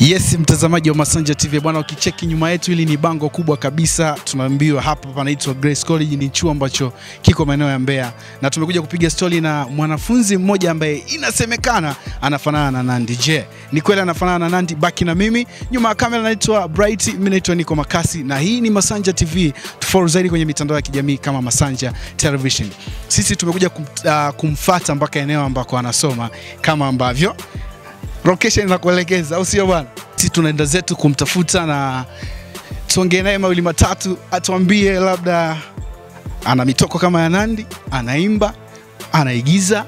Yes, mtazamaji wa Masanja TV bwana, ukicheki nyuma yetu, hili ni bango kubwa kabisa. Tunaambiwa hapa panaitwa Grace College, ni chuo ambacho kiko maeneo ya Mbeya, na tumekuja kupiga stori na mwanafunzi mmoja ambaye inasemekana anafanana na Nandi. Je, ni kweli anafanana na Nandi? Baki na mimi nyuma ya kamera, naitwa Bright, mimi naitwa Niko Makasi na hii ni Masanja TV. Tufollow zaidi kwenye mitandao ya kijamii kama Masanja Television. Sisi tumekuja kum, uh, kumfata mpaka eneo ambako anasoma kama ambavyo location inakuelekeza, au sio bwana? Sisi tunaenda zetu kumtafuta na tuongee naye mawili matatu, atuambie labda ana mitoko kama ya Nandi, anaimba, anaigiza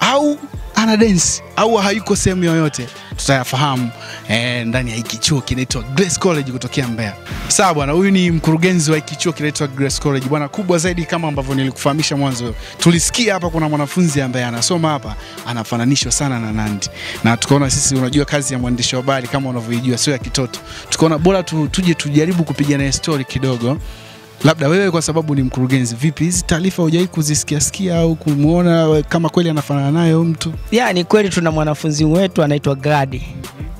au ana dance au hayuko sehemu yoyote, tutayafahamu eh, ndani ya hiki chuo kinaitwa Grace College kutokea Mbeya. Sawa bwana, huyu ni mkurugenzi wa hiki chuo kinaitwa Grace College bwana. Kubwa zaidi, kama ambavyo nilikufahamisha mwanzo, tulisikia hapa kuna mwanafunzi ambaye anasoma hapa anafananishwa sana na Nandi, na tukaona sisi, unajua kazi ya mwandishi wa habari kama unavyoijua sio ya kitoto, tukaona bora tu, tuje tujaribu kupiga naye story kidogo labda wewe kwa sababu ni mkurugenzi, vipi hizi taarifa hujawahi kuzisikia sikia au kumwona kama kweli anafanana nayo mtu? Ya, ni kweli tuna mwanafunzi wetu anaitwa Gladi.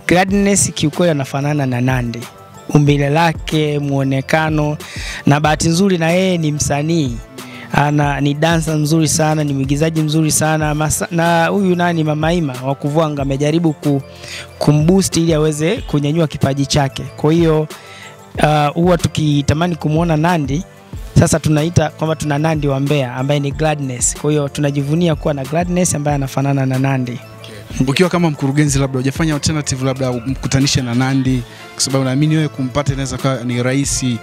Gladness kiukweli anafanana na Nandi, umbile lake, muonekano, na bahati nzuri na yeye ni msanii ana ni dansa mzuri sana, ni mwigizaji mzuri sana Masa, na huyu nani Mamaima wa Kuvwanga amejaribu ku, kumboost ili aweze kunyanyua kipaji chake. Kwa hiyo uh, huwa tukitamani kumwona Nandi sasa tunaita kwamba tuna Nandi wa Mbeya ambaye ni Gladness. Kwa hiyo tunajivunia kuwa na Gladness ambaye anafanana na Nandi. Okay. Ukiwa kama mkurugenzi, labda hujafanya alternative, labda mkutanishe na Nandi, kwa sababu naamini wewe kumpata inaweza kuwa ni rahisi,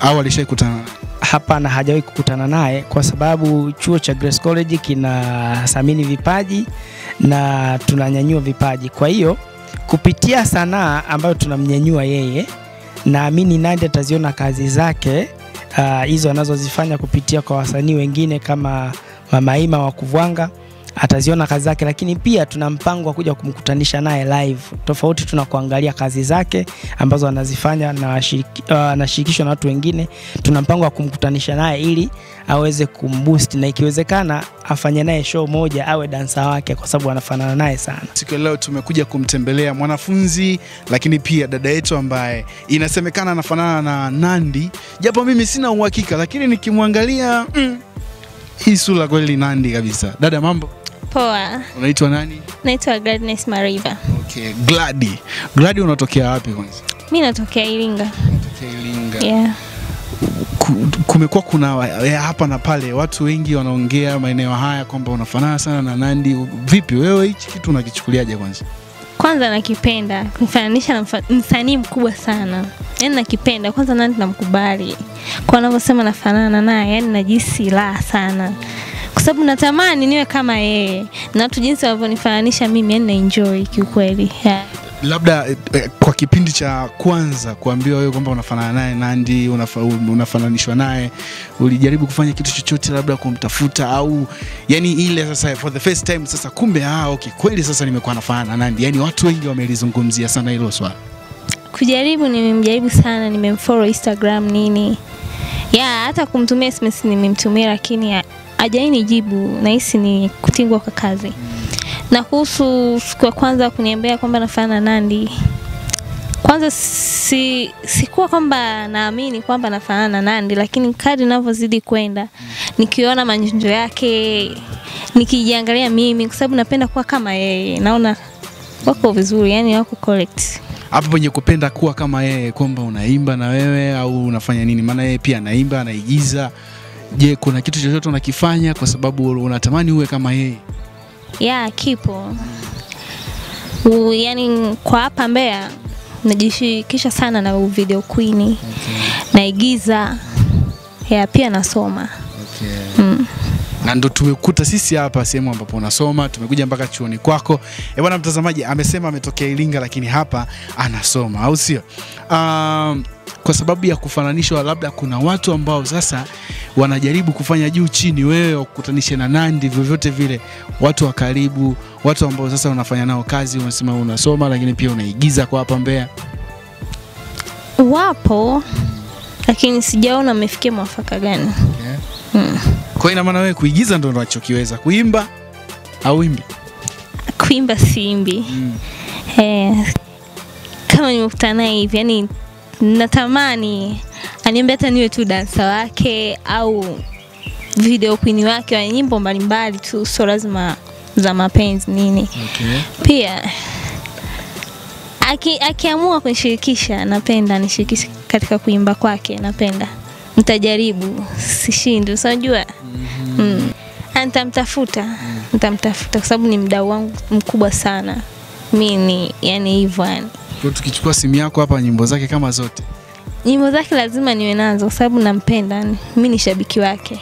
au alishaikutana? Hapana, hajawahi kukutana naye kwa sababu chuo cha Grace College kinathamini vipaji na tunanyanyua vipaji. Kwa hiyo kupitia sanaa ambayo tunamnyanyua yeye, naamini Nandi ataziona kazi zake hizo uh, anazozifanya kupitia kwa wasanii wengine kama Mamaima wa Kuvwanga ataziona kazi zake, lakini pia tuna mpango wa kuja kumkutanisha naye live, tofauti tuna kuangalia kazi zake ambazo anazifanya na ah, anashirikishwa na watu wengine. Tuna mpango wa kumkutanisha naye ili aweze kumboost na ikiwezekana afanye naye show moja, awe dansa wake, kwa sababu anafanana naye sana. Siku leo tumekuja kumtembelea mwanafunzi lakini pia dada yetu ambaye inasemekana anafanana na Nandi, japo mimi sina uhakika, lakini nikimwangalia mm, hii sura kweli Nandi kabisa. Dada, mambo, Poa, unaitwa nani? naitwa Gladness Mariva. Okay, Gladi. Gladi, unatokea wapi kwanza? Mi natokea Iringa. Natokea Iringa. Yeah. Kumekuwa kuna ya hapa na pale, watu wengi wanaongea maeneo haya kwamba unafanana sana na Nandi. Vipi wewe, hichi kitu unakichukuliaje kwanza? Kwanza nakipenda kunifananisha na msanii mkubwa sana, yaani nakipenda. Kwanza Nandi namkubali kwa anavyosema nafanana naye, yani najisi raha sana kwa sababu natamani niwe kama yeye na watu jinsi wanavyonifananisha mimi, yani naenjoy kiukweli. Yeah. labda eh, eh, kwa kipindi cha kwanza kuambiwa wewe kwamba unafanana naye Nandi, unafa, unafananishwa naye, ulijaribu kufanya kitu chochote labda kumtafuta au yani ile sasa for the first time sasa, kumbe ah, okay, kweli sasa nimekuwa nafanana na Nandi. Yani watu wengi wamelizungumzia sana hilo swala. Kujaribu nimemjaribu sana, nimemfollow Instagram nini, ya hata kumtumia SMS nimemtumia, lakini ha- hajaini jibu. Nahisi ni kutingwa kwa kazi. Na kuhusu siku ya kwanza kuniambia kwamba nafanana na Nandi, kwanza si, sikuwa kwamba naamini kwamba nafanana na Nandi, lakini kadri ninavyozidi kwenda nikiona manjonjo yake, nikijiangalia mimi, kwa sababu napenda kuwa kama yeye, naona wako vizuri, yani wako correct. Hapo penye kupenda kuwa kama yeye, kwamba unaimba na wewe au unafanya nini? Maana yeye pia anaimba, anaigiza. Je, kuna kitu chochote unakifanya kwa sababu unatamani uwe kama yeye? ya kipo U, yani kwa hapa Mbeya najishirikisha sana na video queen Okay. naigiza ya pia nasoma Okay. mm. na ndo tumekuta sisi hapa sehemu ambapo unasoma, tumekuja mpaka chuoni kwako. E bwana mtazamaji, amesema ametokea Iringa, lakini hapa anasoma, au sio? Um, kwa sababu ya kufananishwa, labda kuna watu ambao sasa wanajaribu kufanya juu chini, wewe wakutanishe na Nandi, vyovyote vile, watu wa karibu, watu ambao sasa unafanya nao kazi, unasema unasoma, lakini pia unaigiza kwa hapa Mbeya. wapo lakini sijaona amefikia mwafaka gani mm. Kwa ina maana wewe kuigiza ndo unachokiweza, kuimba au imbi? kuimba siimbi. Mm. eh, kama nimekutana hivi, yani natamani aniambie hata niwe tu dansa wake au video queen wake wa nyimbo mbalimbali tu, sio lazima za mapenzi nini. Okay. Pia aki, akiamua kunishirikisha, napenda nishirikishe katika kuimba kwake, napenda nitajaribu, sishindi, unajua mm. -hmm. mm. Nitamtafuta, nitamtafuta kwa sababu ni mdau wangu mkubwa sana. Mi ni yani hivyo yani, tukichukua simu yako hapa, nyimbo zake kama zote nyimbo zake lazima niwe nazo kwa sababu nampenda, mi ni shabiki wake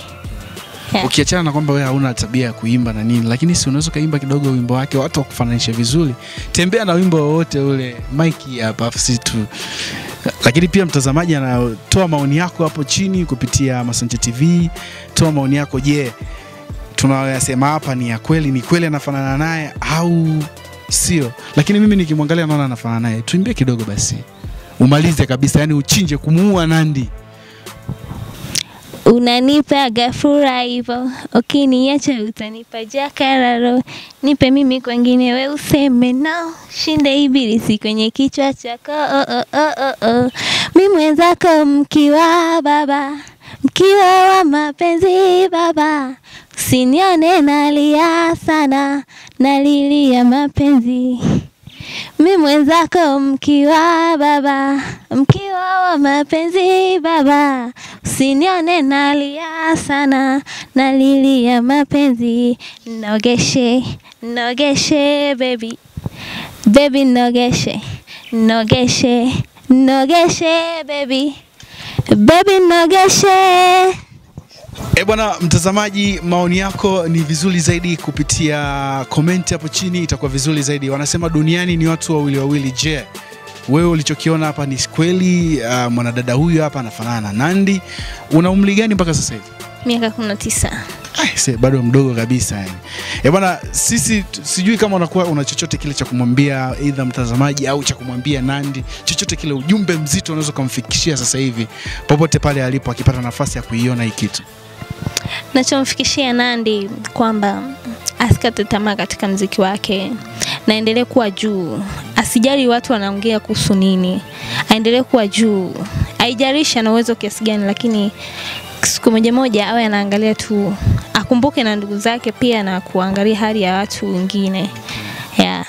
yeah. ukiachana na kwamba wewe hauna tabia ya kuimba na nini, lakini si unaweza ukaimba kidogo wimbo wake, watu wakufananisha vizuri. Tembea na wimbo wowote ule, mike hapa, afsi tu lakini pia mtazamaji anatoa maoni yako hapo chini kupitia Masanja TV. Toa maoni yako. Je, tunayoyasema hapa ni ya kweli? Ni kweli anafanana naye au sio? Lakini mimi nikimwangalia naona anafanana naye. Tuimbie kidogo basi, umalize kabisa, yani uchinje kumuua Nandi. Unanipa gafura hivyo, ukiniacha utanipa jakararo. Nipe mimi kwengine, we useme no, shinde ibilisi kwenye kichwa chako. Oh, oh, oh, oh, oh. Mi mwenzako mkiwa baba, mkiwa wa mapenzi baba, sinione nalia sana, nalilia mapenzi mi mwenzako mkiwa baba, mkiwa wa mapenzi baba, usinione nalia sana, nalilia mapenzi. Nogeshe, nogeshe baby, baby nogeshe, nogeshe, nogeshe baby, baby nogeshe. E bwana mtazamaji, maoni yako ni vizuri zaidi kupitia komenti hapo chini, itakuwa vizuri zaidi. Wanasema duniani ni watu wawili wawili. Je, wewe ulichokiona hapa ni kweli? Uh, mwanadada huyu hapa anafanana na Nandi. Una umri gani mpaka sasa hivi? Miaka kumi na tisa. Ai, se, bado mdogo kabisa yani. E bwana, sisi sijui kama unakuwa una chochote kile cha kumwambia aidha mtazamaji au cha kumwambia Nandi, chochote kile, ujumbe mzito unaweza kumfikishia sasa hivi popote pale alipo, akipata nafasi ya kuiona hii kitu. Nachomfikishia Nandi kwamba asikate tamaa katika mziki wake, naendelee kuwa juu, asijali watu wanaongea kuhusu nini, aendelee kuwa juu, aijarishi ana uwezo kiasi gani, lakini siku moja moja awe anaangalia tu, akumbuke na ndugu zake pia na kuangalia hali ya watu wengine. Yeah.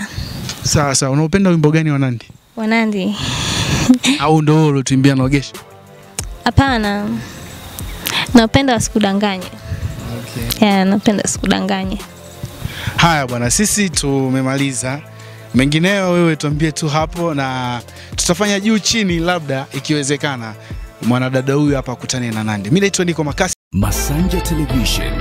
Sawa sawa, unaupenda wimbo gani wa Nandi? Wanandi, au ndo huo uliotuimbia Nogesha? hapana, napenda wasikudanganye. Yeah, napenda wasikudanganye. Haya bwana, sisi tumemaliza. mengineo wewe tuambie tu hapo, na tutafanya juu chini, labda ikiwezekana mwanadada huyu hapa akutane na Nandi. Mimi naitwa Niko Makasi. Masanja Television.